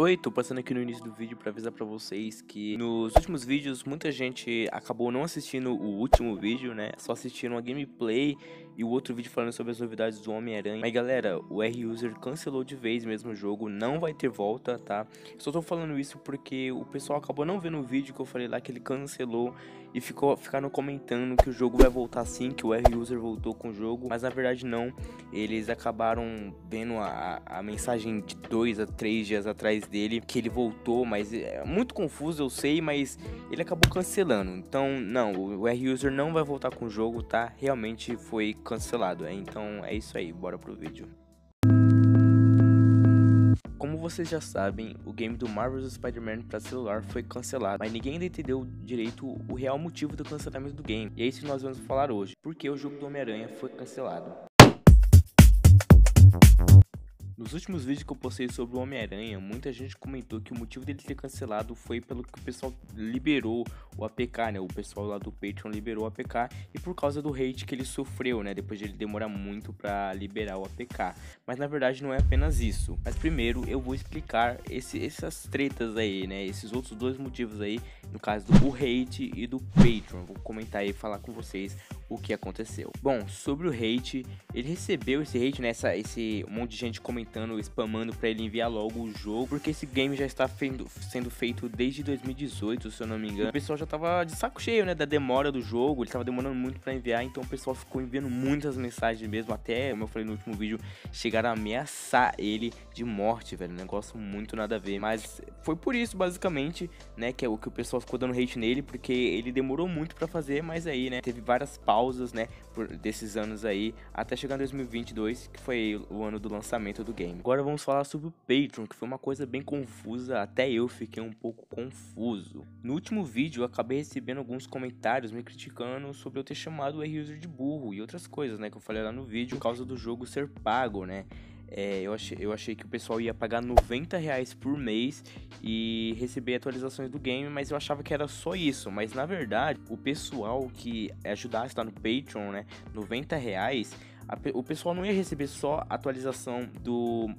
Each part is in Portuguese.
Oi, tô passando aqui no início do vídeo para avisar para vocês que nos últimos vídeos muita gente acabou não assistindo o último vídeo, né? Só assistiram a gameplay e o outro vídeo falando sobre as novidades do Homem-Aranha. Mas galera, o R-User cancelou de vez mesmo o jogo, não vai ter volta, tá? Só tô falando isso porque o pessoal acabou não vendo o vídeo que eu falei lá que ele cancelou e ficou ficaram comentando que o jogo vai voltar sim, que o R-User voltou com o jogo, mas na verdade não. Eles acabaram vendo a, a mensagem de dois a três dias atrás dele que ele voltou, mas é muito confuso, eu sei, mas ele acabou cancelando. Então, não, o R-User não vai voltar com o jogo, tá? Realmente foi cancelado. É? Então é isso aí, bora pro vídeo. Como vocês já sabem, o game do Marvel's Spider-Man para celular foi cancelado, mas ninguém ainda entendeu direito o real motivo do cancelamento do game. E é isso que nós vamos falar hoje. Por que o jogo do Homem-Aranha foi cancelado? Nos últimos vídeos que eu postei sobre o Homem-Aranha, muita gente comentou que o motivo dele ter cancelado foi pelo que o pessoal liberou o APK, né? O pessoal lá do Patreon liberou o APK e por causa do hate que ele sofreu, né? Depois de ele demorar muito para liberar o APK. Mas na verdade não é apenas isso. Mas primeiro eu vou explicar esse, essas tretas aí, né? Esses outros dois motivos aí, no caso do hate e do Patreon. Vou comentar e falar com vocês o que aconteceu. Bom, sobre o hate, ele recebeu esse hate, né? Essa, esse monte de gente comentando, spamando para ele enviar logo o jogo, porque esse game já está sendo feito desde 2018, se eu não me engano. O pessoal já tava de saco cheio, né? Da demora do jogo, ele tava demorando muito para enviar, então o pessoal ficou enviando muitas mensagens mesmo, até, como eu falei no último vídeo, chegaram a ameaçar ele de morte, velho. Negócio muito nada a ver. Mas foi por isso, basicamente, né? Que é o que o pessoal ficou dando hate nele, porque ele demorou muito para fazer, mas aí, né? Teve várias pausas pausas, né, por, desses anos aí, até chegar em 2022, que foi o ano do lançamento do game. Agora vamos falar sobre o Patreon, que foi uma coisa bem confusa, até eu fiquei um pouco confuso. No último vídeo eu acabei recebendo alguns comentários me criticando sobre eu ter chamado o R-User de burro e outras coisas, né, que eu falei lá no vídeo, por causa do jogo ser pago, né. É, eu, achei, eu achei que o pessoal ia pagar 90 reais por mês e receber atualizações do game, mas eu achava que era só isso. Mas na verdade, o pessoal que ajudasse lá no Patreon, né, 90 reais, a, o pessoal não ia receber só atualização do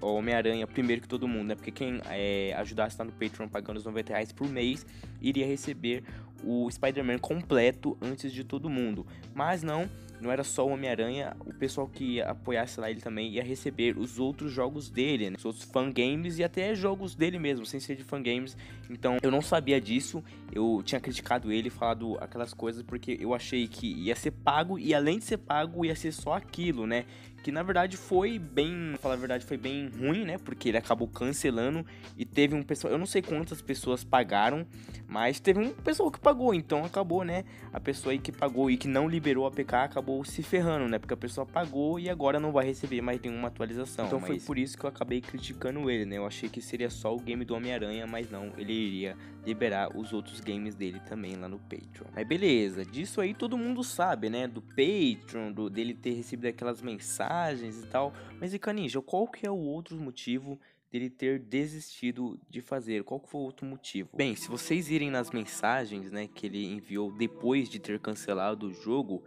Homem-Aranha primeiro que todo mundo, né? Porque quem é, ajudasse lá no Patreon pagando os 90 reais por mês iria receber o Spider-Man completo antes de todo mundo. Mas não, não era só o Homem-Aranha, o pessoal que apoiasse lá ele também ia receber os outros jogos dele, né? os outros fangames e até jogos dele mesmo, sem ser de fangames. Então eu não sabia disso, eu tinha criticado ele, falado aquelas coisas porque eu achei que ia ser pago e além de ser pago ia ser só aquilo, né? que na verdade foi bem, falar a verdade, foi bem ruim, né? Porque ele acabou cancelando e teve um pessoal, eu não sei quantas pessoas pagaram, mas teve um pessoal que pagou, então acabou, né? A pessoa aí que pagou e que não liberou a APK acabou se ferrando, né? Porque a pessoa pagou e agora não vai receber mais nenhuma atualização. Então mas... foi por isso que eu acabei criticando ele, né? Eu achei que seria só o game do Homem-Aranha, mas não, ele iria liberar os outros games dele também lá no Patreon. Mas beleza, disso aí todo mundo sabe, né? Do Patreon, do, dele ter recebido aquelas mensagens e tal. Mas e Caninja, qual que é o outro motivo dele ter desistido de fazer? Qual foi o outro motivo? Bem, se vocês irem nas mensagens, né, que ele enviou depois de ter cancelado o jogo,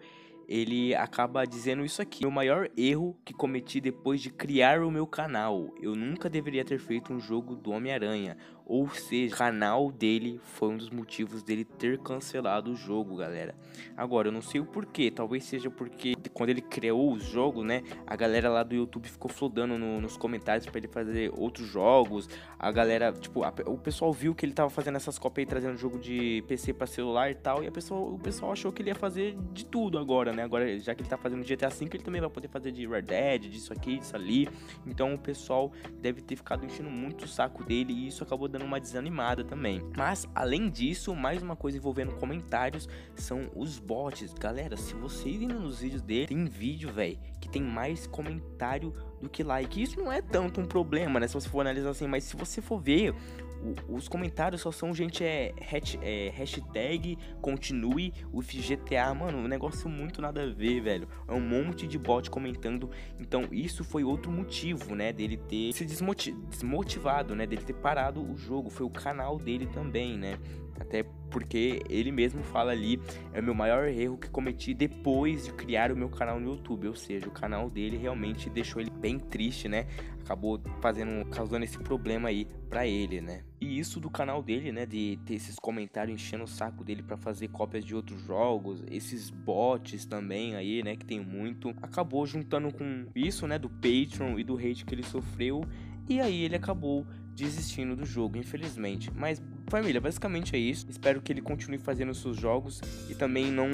ele acaba dizendo isso aqui: "O maior erro que cometi depois de criar o meu canal. Eu nunca deveria ter feito um jogo do Homem-Aranha. Ou seja, o canal dele foi um dos motivos dele ter cancelado o jogo, galera. Agora, eu não sei o porquê. Talvez seja porque quando ele criou os jogos, né? A galera lá do YouTube ficou flodando no, nos comentários para ele fazer outros jogos. A galera, tipo, a, o pessoal viu que ele tava fazendo essas cópias aí, trazendo jogo de PC para celular e tal. E a pessoa, o pessoal achou que ele ia fazer de tudo agora, né? Agora, já que ele tá fazendo GTA V, ele também vai poder fazer de Red Dead, disso aqui, disso ali. Então o pessoal deve ter ficado enchendo muito o saco dele e isso acabou dando uma desanimada também. Mas além disso, mais uma coisa envolvendo comentários são os bots. Galera, se vocês irem nos vídeos dele, tem vídeo, velho, que tem mais comentário do que like. Isso não é tanto um problema, né? Se você for analisar assim, mas se você for ver, o, os comentários só são gente é, hat, é hashtag continue o GTA, mano, um negócio muito nada a ver, velho. É um monte de bot comentando. Então, isso foi outro motivo, né, dele ter se desmotivado, né, dele ter parado o jogo. Foi o canal dele também, né? Até porque ele mesmo fala ali, é o meu maior erro que cometi depois de criar o meu canal no YouTube, ou seja, o canal dele realmente deixou ele bem triste, né? Acabou fazendo, causando esse problema aí para ele, né? E isso do canal dele, né, de ter esses comentários enchendo o saco dele para fazer cópias de outros jogos, esses bots também aí, né, que tem muito, acabou juntando com isso, né, do Patreon e do hate que ele sofreu, e aí ele acabou desistindo do jogo, infelizmente. Mas família, basicamente é isso. Espero que ele continue fazendo seus jogos e também não.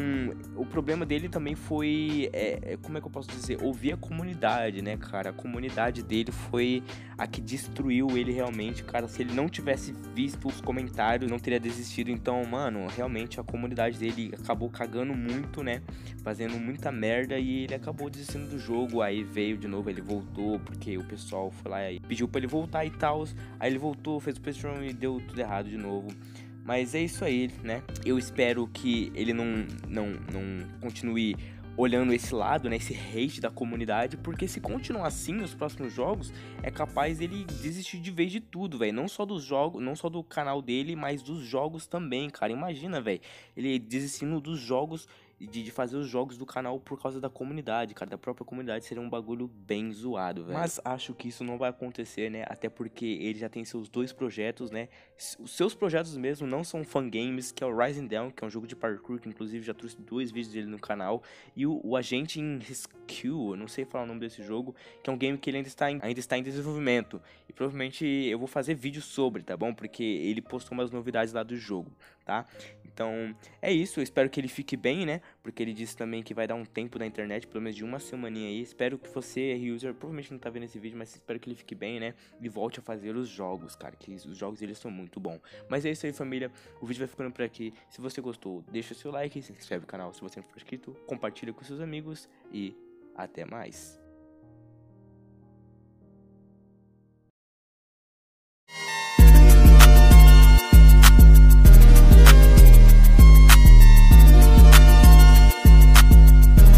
O problema dele também foi. É, é, como é que eu posso dizer? Ouvir a comunidade, né, cara? A comunidade dele foi a que destruiu ele realmente, cara. Se ele não tivesse visto os comentários, não teria desistido. Então, mano, realmente a comunidade dele acabou cagando muito, né? Fazendo muita merda e ele acabou desistindo do jogo. Aí veio de novo, ele voltou, porque o pessoal foi lá e pediu para ele voltar e tal. Aí ele voltou, fez o Patreon e deu tudo errado de novo. Mas é isso aí, né? Eu espero que ele não, não, não continue olhando esse lado, né, esse hate da comunidade, porque se continuar assim nos próximos jogos, é capaz ele desistir de vez de tudo, velho, não só dos jogos, não só do canal dele, mas dos jogos também, cara. Imagina, velho, ele desistindo dos jogos de, de, fazer os jogos do canal por causa da comunidade, cara. Da própria comunidade seria um bagulho bem zoado, velho. Mas acho que isso não vai acontecer, né? Até porque ele já tem seus dois projetos, né? Os seus projetos mesmo não são fangames, que é o Rising Down, que é um jogo de parkour, que inclusive já trouxe dois vídeos dele no canal. E o, o Agente in Rescue, não sei falar o nome desse jogo, que é um game que ele ainda está em, ainda está em desenvolvimento. E provavelmente eu vou fazer vídeo sobre, tá bom? Porque ele postou umas novidades lá do jogo, tá? Então, é isso. Eu espero que ele fique bem, né? Porque ele disse também que vai dar um tempo na internet, pelo menos de uma semaninha aí. Espero que você, user, provavelmente não tá vendo esse vídeo, mas espero que ele fique bem, né? E volte a fazer os jogos, cara. Que os jogos eles são muito bons. Mas é isso aí, família. O vídeo vai ficando por aqui. Se você gostou, deixa o seu like, se inscreve no canal se você não for inscrito, compartilha com seus amigos e até mais.